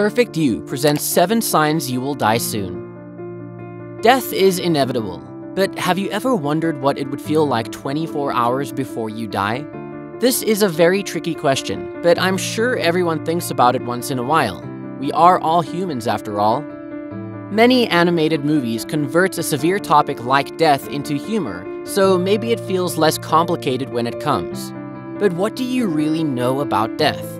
Perfect You presents 7 signs you will die soon. Death is inevitable, but have you ever wondered what it would feel like 24 hours before you die? This is a very tricky question, but I'm sure everyone thinks about it once in a while. We are all humans after all. Many animated movies convert a severe topic like death into humor, so maybe it feels less complicated when it comes. But what do you really know about death?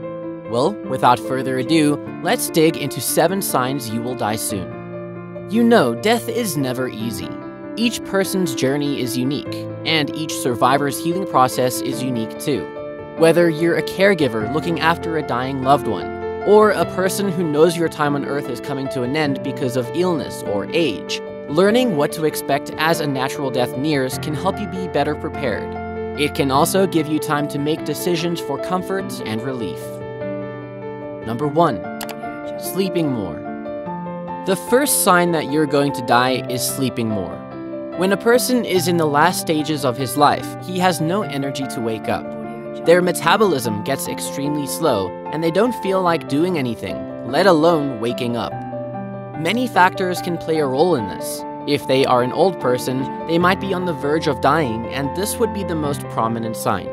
Well, without further ado, let's dig into 7 signs you will die soon. You know, death is never easy. Each person's journey is unique, and each survivor's healing process is unique too. Whether you're a caregiver looking after a dying loved one, or a person who knows your time on Earth is coming to an end because of illness or age, learning what to expect as a natural death nears can help you be better prepared. It can also give you time to make decisions for comfort and relief. Number 1. Sleeping more. The first sign that you're going to die is sleeping more. When a person is in the last stages of his life, he has no energy to wake up. Their metabolism gets extremely slow, and they don't feel like doing anything, let alone waking up. Many factors can play a role in this. If they are an old person, they might be on the verge of dying, and this would be the most prominent sign.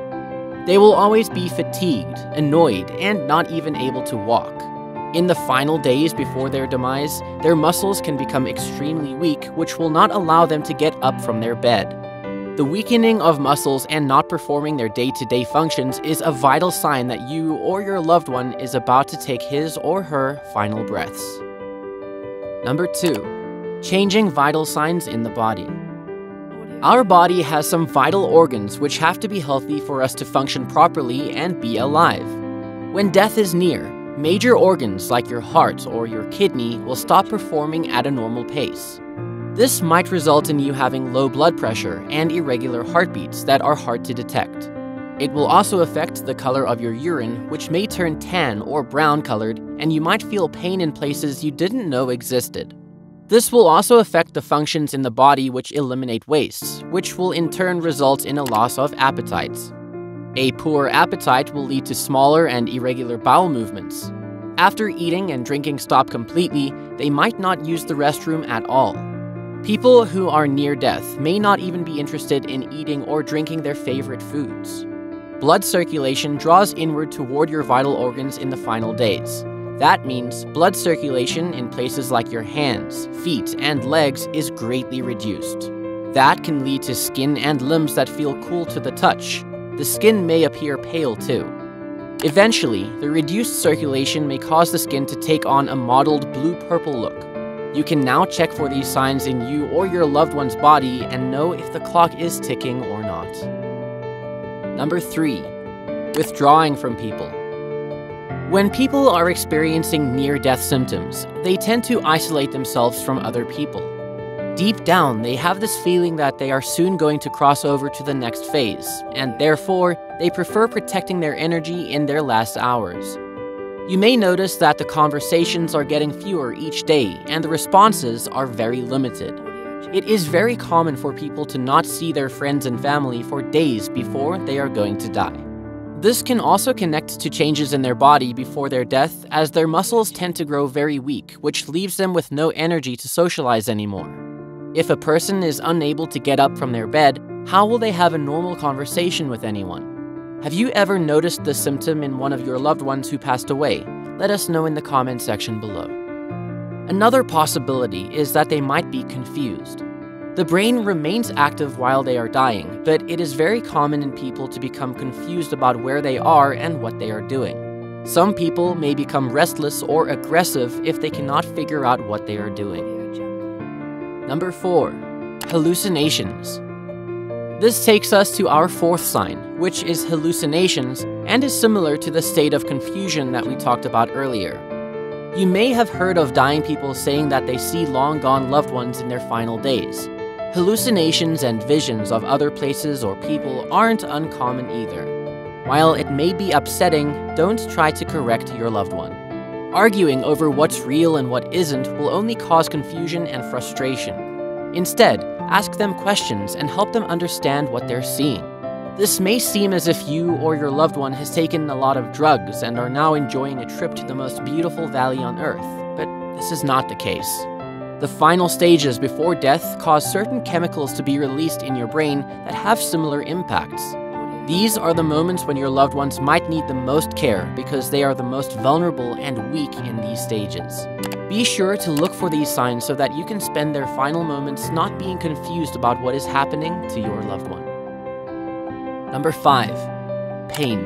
They will always be fatigued, annoyed, and not even able to walk. In the final days before their demise, their muscles can become extremely weak, which will not allow them to get up from their bed. The weakening of muscles and not performing their day to day functions is a vital sign that you or your loved one is about to take his or her final breaths. Number 2. Changing vital signs in the body. Our body has some vital organs which have to be healthy for us to function properly and be alive. When death is near, major organs like your heart or your kidney will stop performing at a normal pace. This might result in you having low blood pressure and irregular heartbeats that are hard to detect. It will also affect the color of your urine, which may turn tan or brown colored, and you might feel pain in places you didn't know existed. This will also affect the functions in the body which eliminate wastes, which will in turn result in a loss of appetites. A poor appetite will lead to smaller and irregular bowel movements. After eating and drinking stop completely, they might not use the restroom at all. People who are near death may not even be interested in eating or drinking their favorite foods. Blood circulation draws inward toward your vital organs in the final days. That means blood circulation in places like your hands, feet, and legs is greatly reduced. That can lead to skin and limbs that feel cool to the touch. The skin may appear pale too. Eventually, the reduced circulation may cause the skin to take on a mottled blue-purple look. You can now check for these signs in you or your loved one's body and know if the clock is ticking or not. Number 3. Withdrawing from people. When people are experiencing near death symptoms, they tend to isolate themselves from other people. Deep down, they have this feeling that they are soon going to cross over to the next phase, and therefore, they prefer protecting their energy in their last hours. You may notice that the conversations are getting fewer each day, and the responses are very limited. It is very common for people to not see their friends and family for days before they are going to die. This can also connect to changes in their body before their death, as their muscles tend to grow very weak, which leaves them with no energy to socialize anymore. If a person is unable to get up from their bed, how will they have a normal conversation with anyone? Have you ever noticed this symptom in one of your loved ones who passed away? Let us know in the comment section below. Another possibility is that they might be confused. The brain remains active while they are dying, but it is very common in people to become confused about where they are and what they are doing. Some people may become restless or aggressive if they cannot figure out what they are doing. Number 4. Hallucinations. This takes us to our fourth sign, which is hallucinations, and is similar to the state of confusion that we talked about earlier. You may have heard of dying people saying that they see long gone loved ones in their final days. Hallucinations and visions of other places or people aren't uncommon either. While it may be upsetting, don't try to correct your loved one. Arguing over what's real and what isn't will only cause confusion and frustration. Instead, ask them questions and help them understand what they're seeing. This may seem as if you or your loved one has taken a lot of drugs and are now enjoying a trip to the most beautiful valley on earth, but this is not the case. The final stages before death cause certain chemicals to be released in your brain that have similar impacts. These are the moments when your loved ones might need the most care because they are the most vulnerable and weak in these stages. Be sure to look for these signs so that you can spend their final moments not being confused about what is happening to your loved one. Number 5. Pain.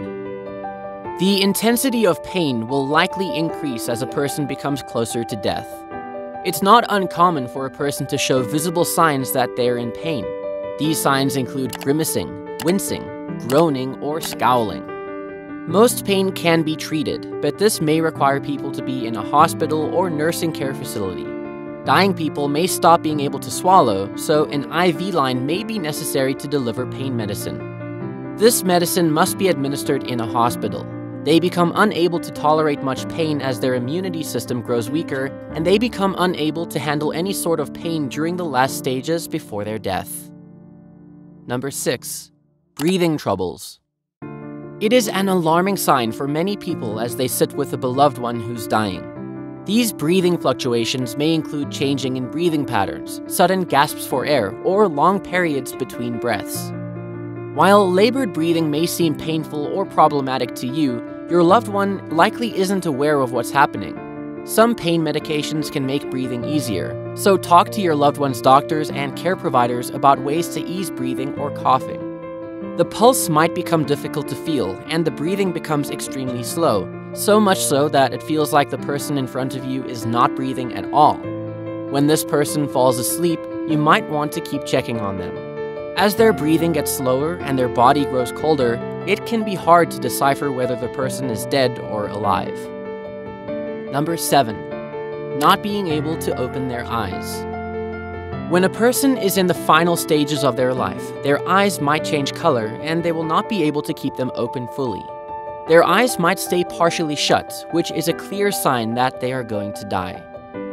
The intensity of pain will likely increase as a person becomes closer to death. It's not uncommon for a person to show visible signs that they're in pain. These signs include grimacing, wincing, groaning, or scowling. Most pain can be treated, but this may require people to be in a hospital or nursing care facility. Dying people may stop being able to swallow, so an IV line may be necessary to deliver pain medicine. This medicine must be administered in a hospital. They become unable to tolerate much pain as their immunity system grows weaker, and they become unable to handle any sort of pain during the last stages before their death. Number 6. Breathing troubles. It is an alarming sign for many people as they sit with a beloved one who's dying. These breathing fluctuations may include changing in breathing patterns, sudden gasps for air, or long periods between breaths. While labored breathing may seem painful or problematic to you, your loved one likely isn't aware of what's happening. Some pain medications can make breathing easier, so talk to your loved one's doctors and care providers about ways to ease breathing or coughing. The pulse might become difficult to feel, and the breathing becomes extremely slow, so much so that it feels like the person in front of you is not breathing at all. When this person falls asleep, you might want to keep checking on them. As their breathing gets slower and their body grows colder, it can be hard to decipher whether the person is dead or alive. Number 7. Not being able to open their eyes. When a person is in the final stages of their life, their eyes might change color and they will not be able to keep them open fully. Their eyes might stay partially shut, which is a clear sign that they are going to die.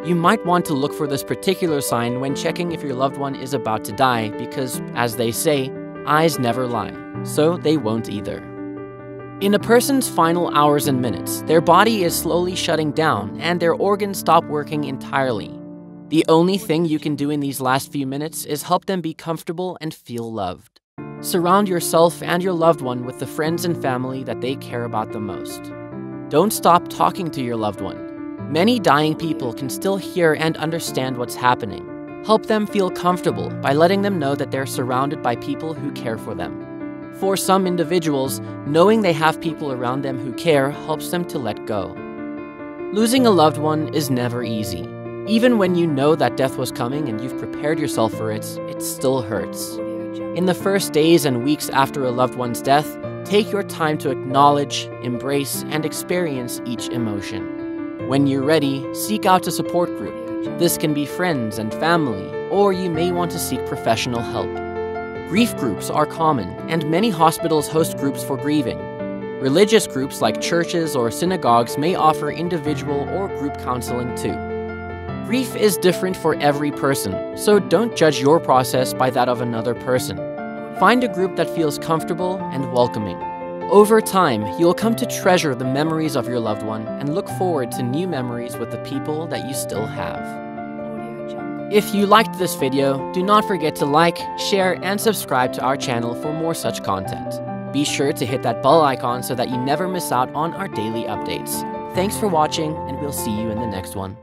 You might want to look for this particular sign when checking if your loved one is about to die because, as they say, eyes never lie, so they won't either. In a person's final hours and minutes, their body is slowly shutting down and their organs stop working entirely, the only thing you can do in these last few minutes is help them be comfortable and feel loved. Surround yourself and your loved one with the friends and family that they care about the most. Don't stop talking to your loved one. Many dying people can still hear and understand what's happening. Help them feel comfortable by letting them know that they're surrounded by people who care for them. For some individuals, knowing they have people around them who care helps them to let go. Losing a loved one is never easy. Even when you know that death was coming and you've prepared yourself for it, it still hurts. In the first days and weeks after a loved one's death, take your time to acknowledge, embrace, and experience each emotion. When you're ready, seek out a support group. This can be friends and family, or you may want to seek professional help. Grief groups are common, and many hospitals host groups for grieving. Religious groups like churches or synagogues may offer individual or group counseling too. Grief is different for every person, so don't judge your process by that of another person. Find a group that feels comfortable and welcoming. Over time, you'll come to treasure the memories of your loved one and look forward to new memories with the people that you still have. If you liked this video, do not forget to like, share, and subscribe to our channel for more such content. Be sure to hit that bell icon so that you never miss out on our daily updates. Thanks for watching, and we'll see you in the next one.